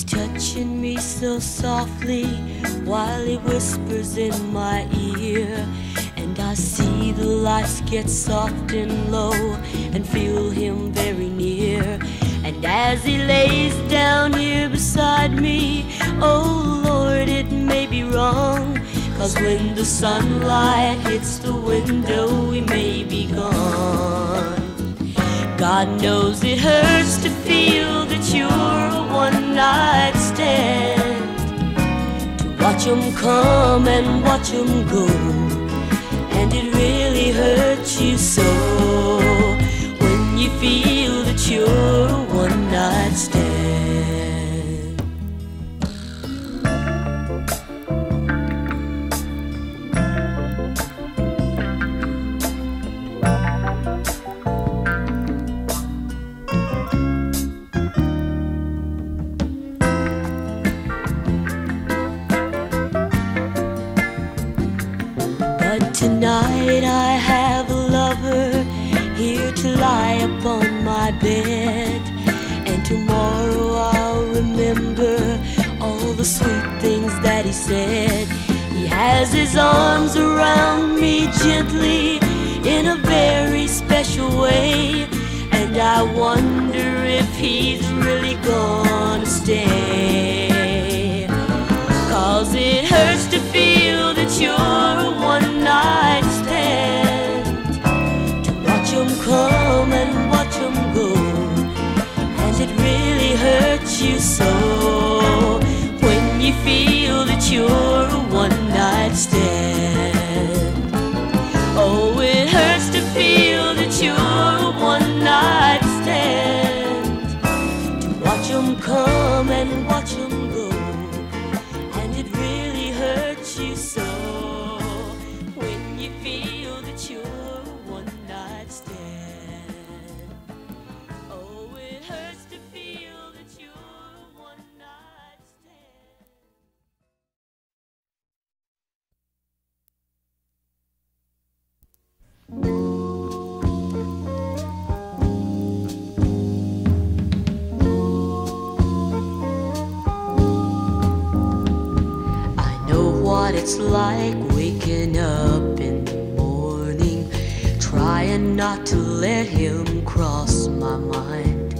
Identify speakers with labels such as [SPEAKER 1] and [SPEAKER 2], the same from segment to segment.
[SPEAKER 1] He's touching me so softly while he whispers in my ear. And I see the lights get soft and low and feel him very near. And as he lays down here beside me, oh Lord, it may be wrong. Cause when the sunlight hits the window, we may be gone. God knows it hurts to feel that you're a one night stand. To watch 'em come and watch 'em go. And it really hurts you so when you feel that you're a one night stand. He's really gonna stay. Cause it hurts to feel that you're a one night stand. To watch 'em come and watch 'em go. And it really hurts you so when you feel that you're it's like waking up in the morning, trying not to let him cross my mind.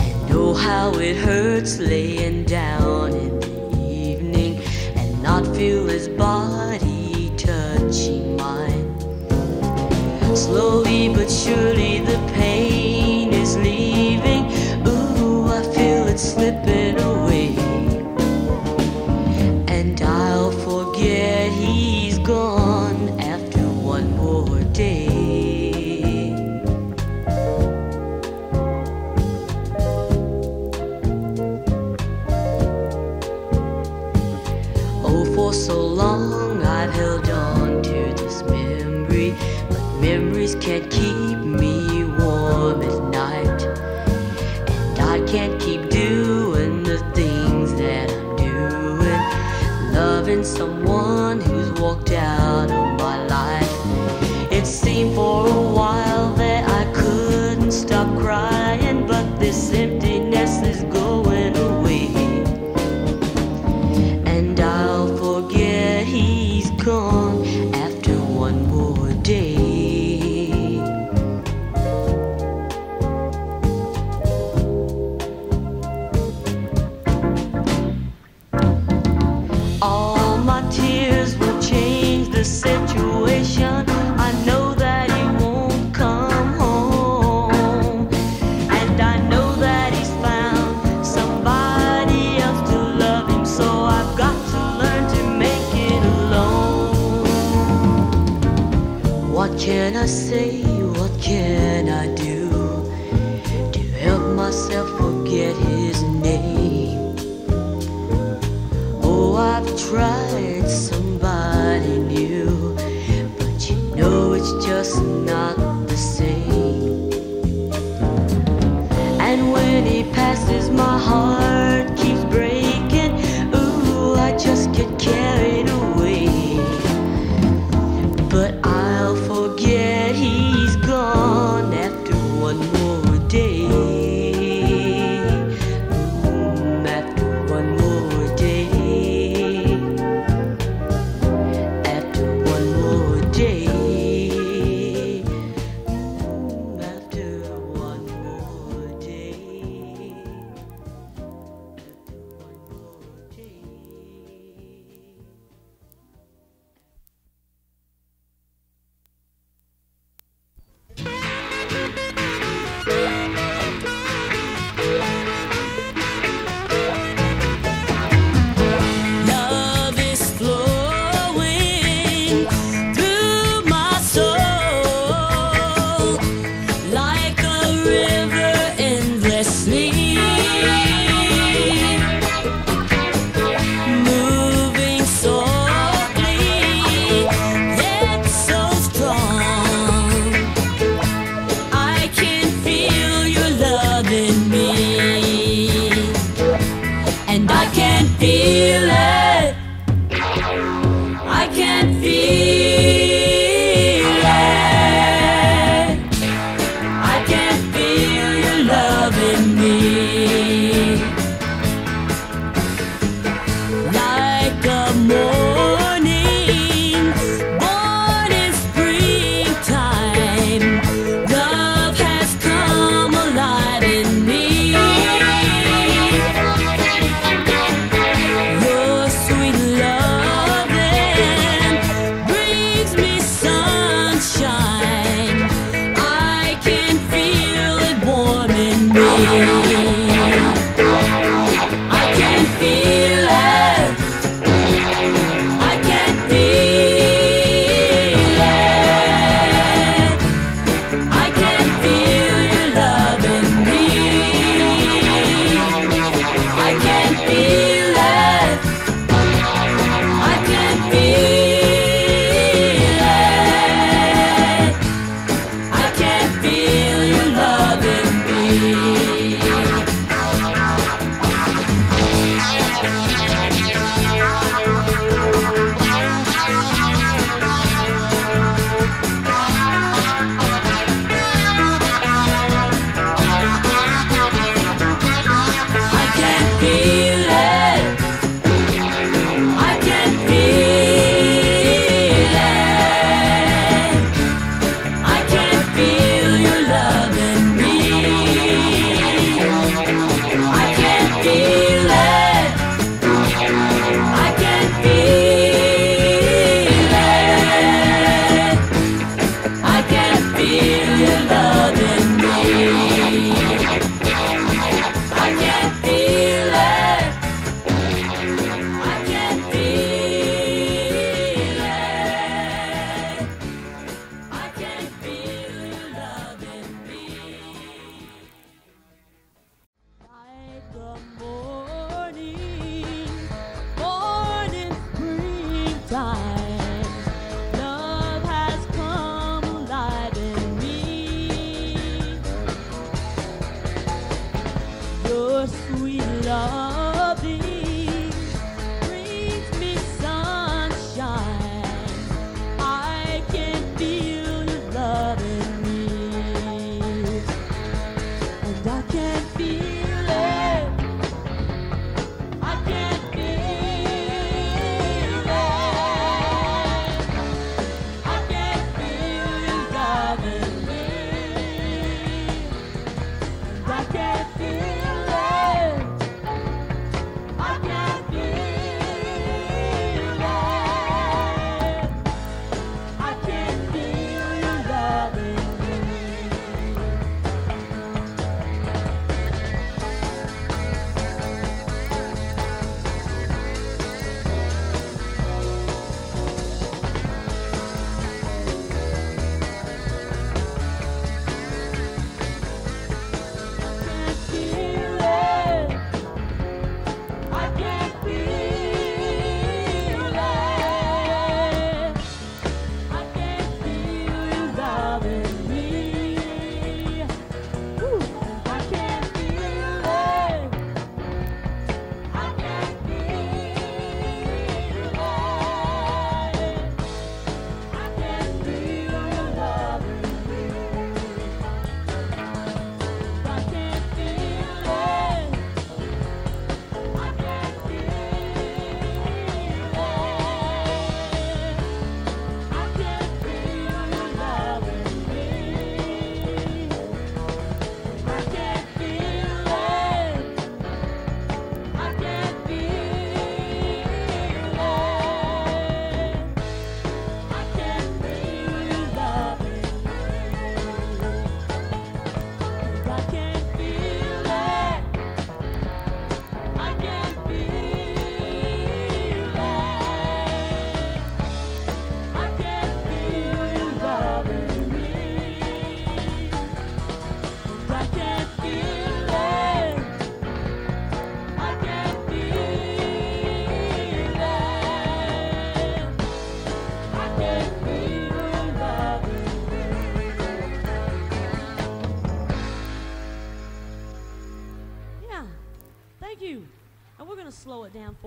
[SPEAKER 1] And know how it hurts laying down in the evening and not feel his body touching mine. Slowly but surely the pain is leaving. Ooh, I feel it slipping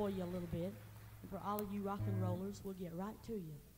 [SPEAKER 1] for you
[SPEAKER 2] a little bit. And for all of you rock and rollers, we'll get right to you.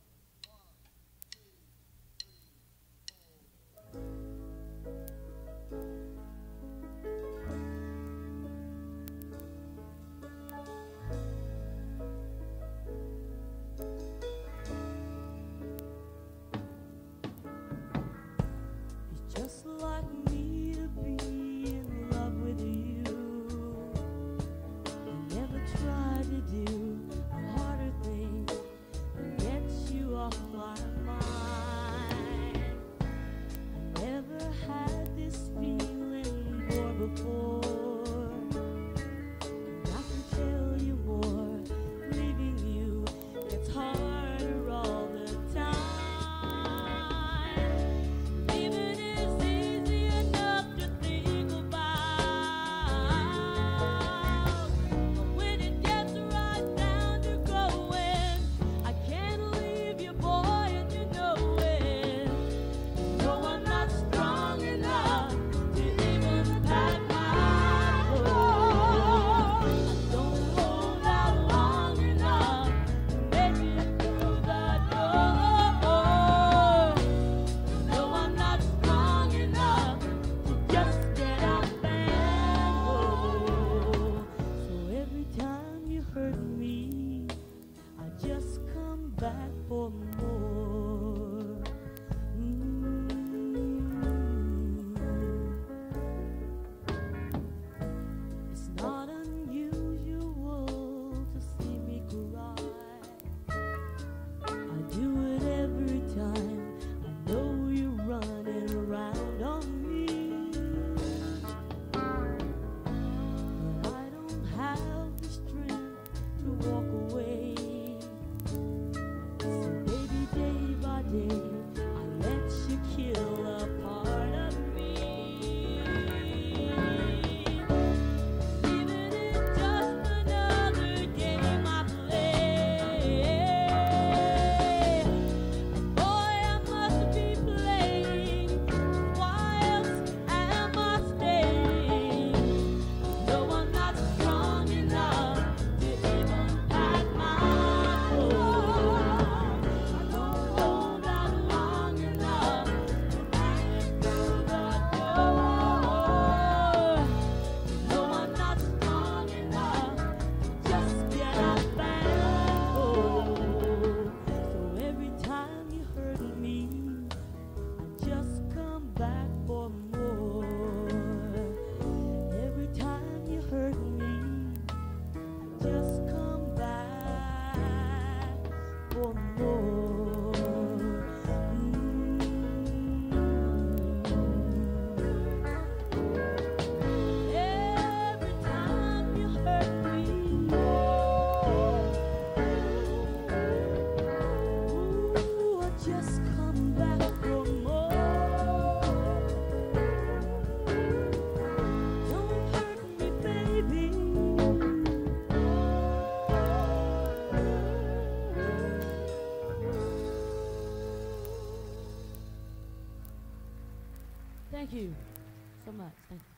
[SPEAKER 2] 这么摁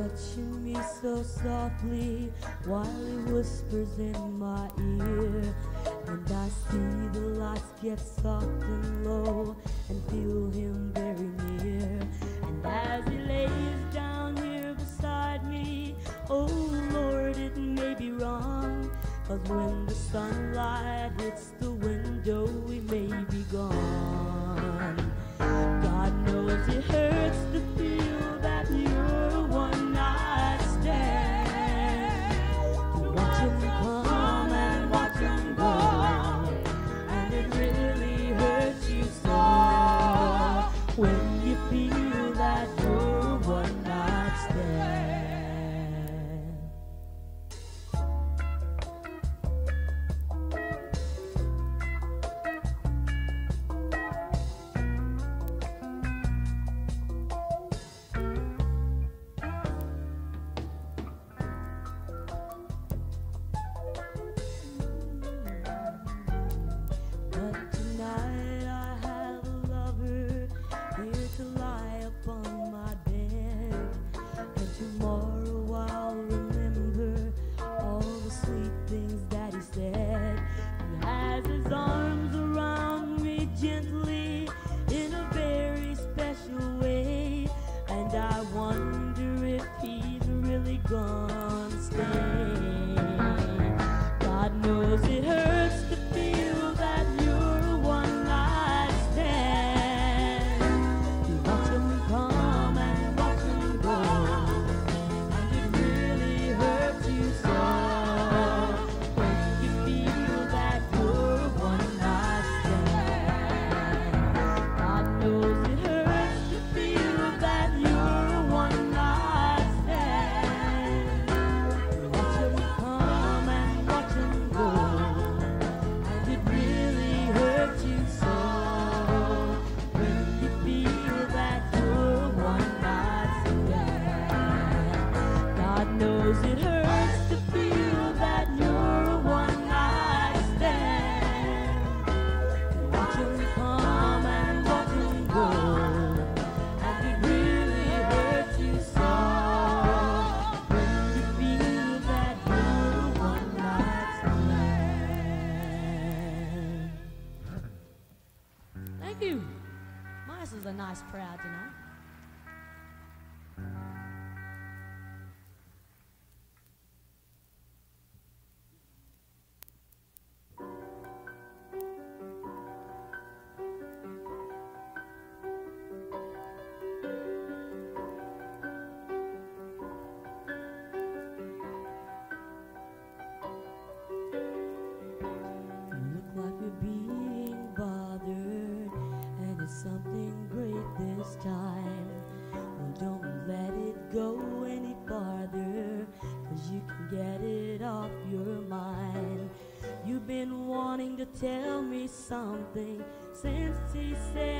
[SPEAKER 2] touching me so softly while he whispers in my ear. And I see the lights get soft and low something. Since he said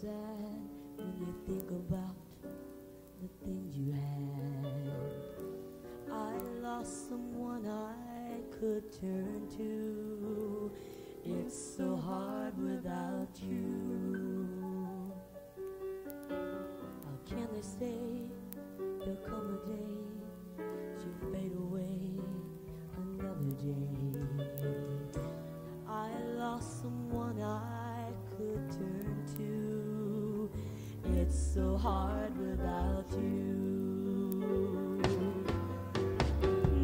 [SPEAKER 2] sad when you think about the things you had. I lost someone I could turn to. It's so hard without you. How can they say there'll come a day she'll fade away another day? I lost someone I so hard without you.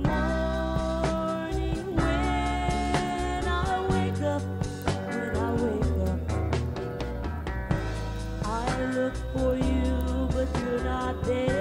[SPEAKER 2] Morning when I wake up, when I wake up, I look for you, but you're not there.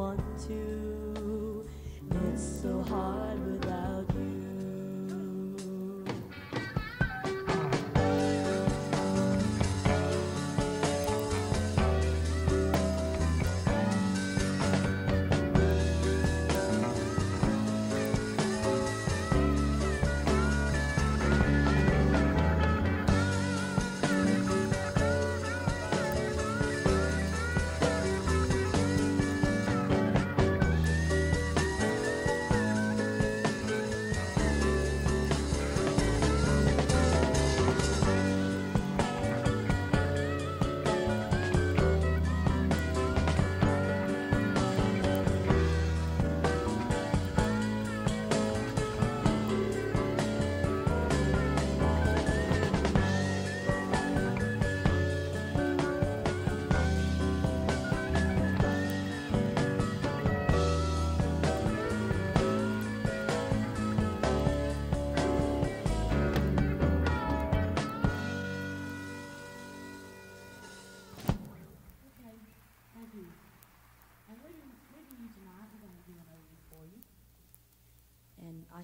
[SPEAKER 2] want to. It's so hard without.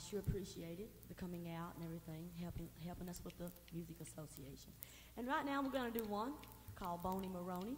[SPEAKER 2] sure appreciated the coming out and everything, helping, helping us with the Music Association. And right now we're going to do one called Bony Moronie.